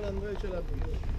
Solo andare ce l'abbiamo.